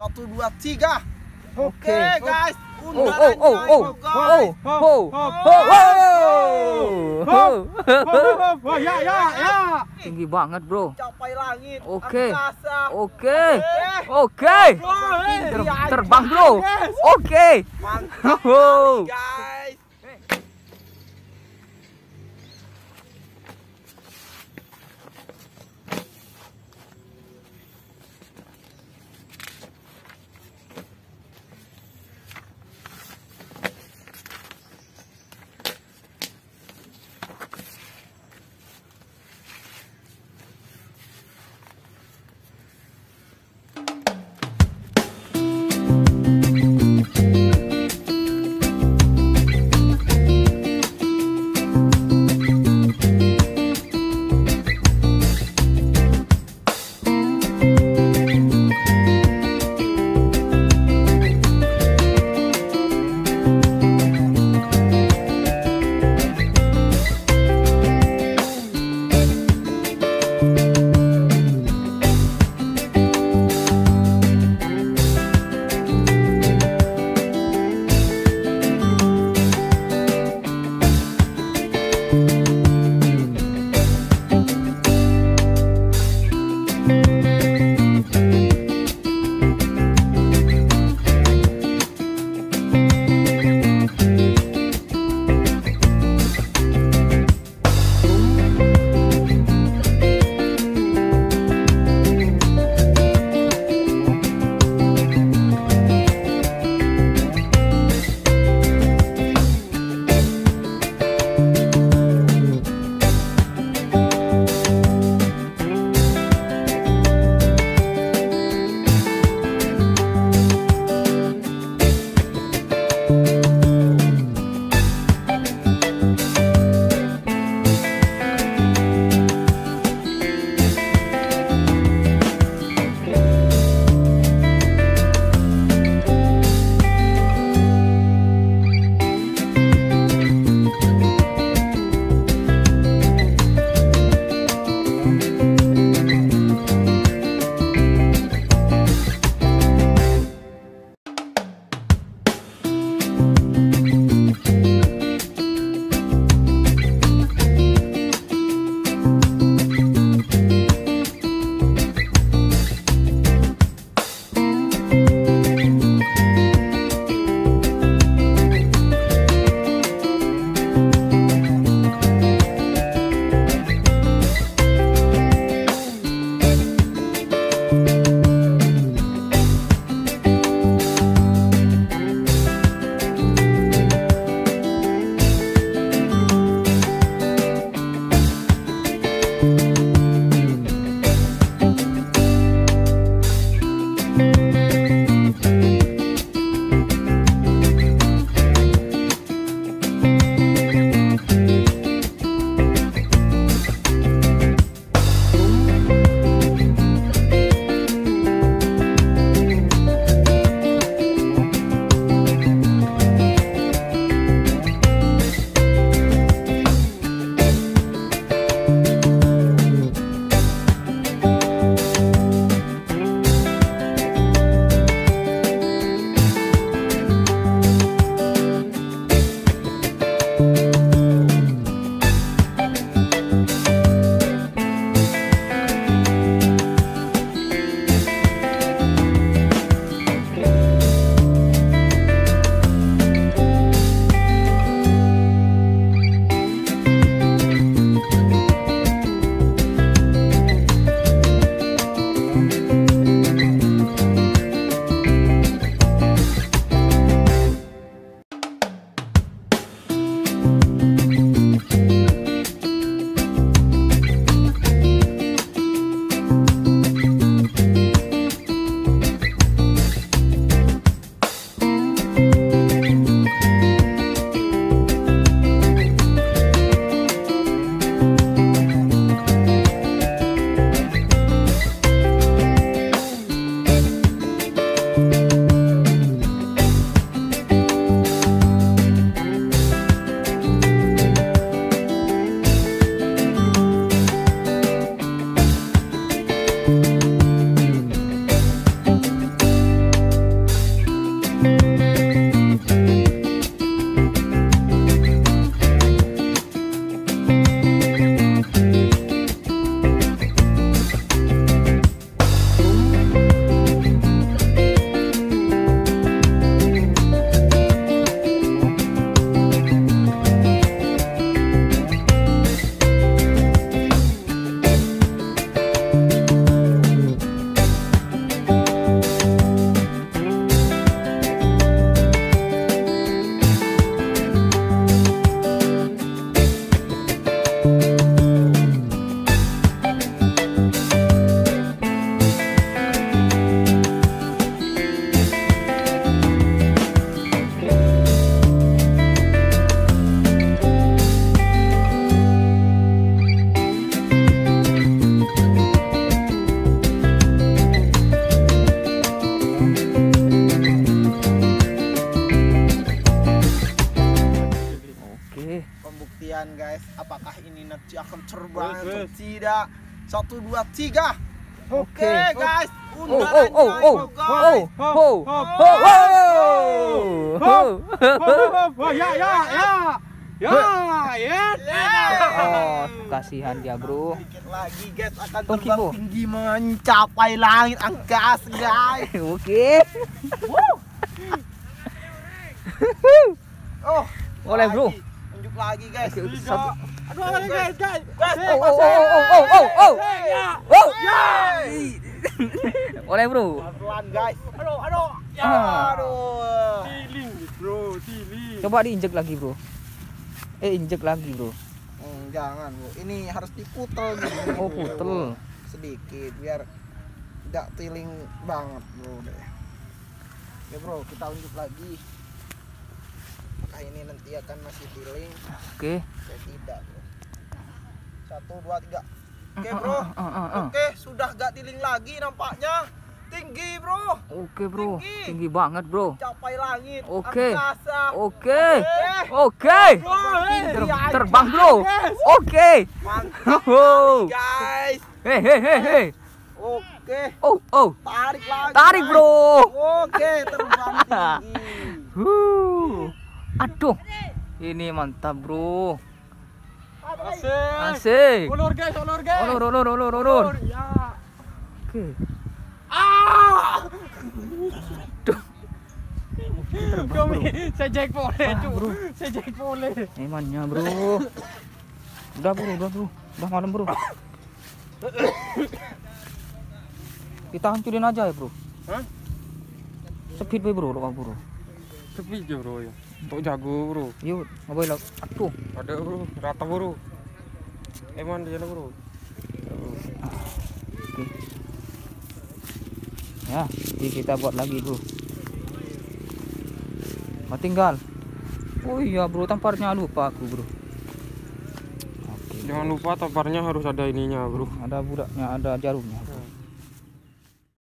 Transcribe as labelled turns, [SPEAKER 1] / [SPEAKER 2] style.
[SPEAKER 1] Satu, dua, tiga. Oke,
[SPEAKER 2] Oke.
[SPEAKER 1] guys.
[SPEAKER 2] Oh,
[SPEAKER 1] Undangan
[SPEAKER 2] oh, oh,
[SPEAKER 1] guys,
[SPEAKER 2] oh,
[SPEAKER 1] guys.
[SPEAKER 2] oh, oh, oh, oh,
[SPEAKER 3] ya ya ya.
[SPEAKER 2] Tinggi banget, bro.
[SPEAKER 1] Capai langit.
[SPEAKER 2] Oke.
[SPEAKER 1] Angkasa.
[SPEAKER 2] Oke,
[SPEAKER 1] Eh,
[SPEAKER 2] oke. Ter- terbang, bro. Oke.
[SPEAKER 1] Mantap
[SPEAKER 2] Oh.
[SPEAKER 1] guys. Pelan guys. Apakah ini nanti akan terbang atau tidak? Satu dua tiga. Oke
[SPEAKER 2] Oke.
[SPEAKER 1] guys.
[SPEAKER 2] Oh,
[SPEAKER 1] Undangan
[SPEAKER 2] oh, oh,
[SPEAKER 1] guys,
[SPEAKER 2] oh,
[SPEAKER 1] guys.
[SPEAKER 2] oh, oh,
[SPEAKER 3] hop,
[SPEAKER 2] oh, oh,
[SPEAKER 3] Oh, ya, ya, ya. Ya, ya.
[SPEAKER 2] oh, kasihan dia bro.
[SPEAKER 1] Sedikit lagi guys akan terbang tinggi mencapai langit angkasa guys.
[SPEAKER 2] Oke.
[SPEAKER 1] Oh,
[SPEAKER 2] Boleh, bro.
[SPEAKER 1] Lagi. Tunjuk lagi guys. Tiga.
[SPEAKER 2] satu.
[SPEAKER 3] Aduh, guys, guys, guys.
[SPEAKER 1] Guys,
[SPEAKER 2] Oh, oh, oh, oh, oh, oh, oh.
[SPEAKER 3] Ya.
[SPEAKER 2] Oh, Boleh bro.
[SPEAKER 1] Pelan guys.
[SPEAKER 3] Aduh, aduh. Ya.
[SPEAKER 2] Ah.
[SPEAKER 1] Aduh.
[SPEAKER 3] Tiling, bro, tiling.
[SPEAKER 2] Coba diinjek lagi bro. Eh injek lagi bro.
[SPEAKER 1] Hmm, jangan bu, ini harus diputel gini.
[SPEAKER 2] Oh putel.
[SPEAKER 1] Sedikit biar tidak tiling banget bro deh. Ya bro, kita unjuk lagi. Apakah ini nanti akan masih tiling?
[SPEAKER 2] Oke.
[SPEAKER 1] Ya tidak bro. Satu dua tiga. Oke bro.
[SPEAKER 2] Ah, ah, ah.
[SPEAKER 1] Oke, sudah gak tiling lagi nampaknya. Tinggi bro,
[SPEAKER 2] Oke bro.
[SPEAKER 1] Tinggi.
[SPEAKER 2] Tinggi banget bro.
[SPEAKER 1] capai langit.
[SPEAKER 2] Oke. Oke.
[SPEAKER 1] Eh,
[SPEAKER 2] Oke.
[SPEAKER 3] Bro, eh.
[SPEAKER 2] Ter- terbang bro. Oke.
[SPEAKER 1] Mantap guys.
[SPEAKER 2] Hei hei hei hei.
[SPEAKER 1] Oke,
[SPEAKER 2] Oh oh.
[SPEAKER 1] tarik lagi.
[SPEAKER 2] Tarik bro.
[SPEAKER 1] Oke, terbang tinggi.
[SPEAKER 2] Aduh. Ini mantap bro.
[SPEAKER 3] Asik.
[SPEAKER 2] Asik.
[SPEAKER 3] Ulur, guys, ulur, guys.
[SPEAKER 2] Ulur ulur ulur ulur.
[SPEAKER 3] Ya.
[SPEAKER 2] Oke.
[SPEAKER 3] Ah!
[SPEAKER 2] Duh. Terbang bro.
[SPEAKER 3] Kami, saya jackpot,
[SPEAKER 2] Ah, bro.
[SPEAKER 3] Saya jackpot.
[SPEAKER 2] Emannya bro. Udah bro, udah bro. Udah malam bro. Kita hancurin aja ya bro.
[SPEAKER 3] Hah?
[SPEAKER 2] Speed bro, lo bro.
[SPEAKER 3] Aja, bro, ya. Untuk jago, bro.
[SPEAKER 2] Yuk, ngapain lah? Aduh.
[SPEAKER 3] Ada, bro. Rata, bro. Emang dia, bro.
[SPEAKER 2] Oke. Ya, jadi kita buat lagi bro. Mau tinggal. Oh iya bro, tamparnya lupa aku bro. Oke.
[SPEAKER 3] Jangan lupa tamparnya harus ada ininya, bro.
[SPEAKER 2] Ada budaknya, ada jarumnya. bro.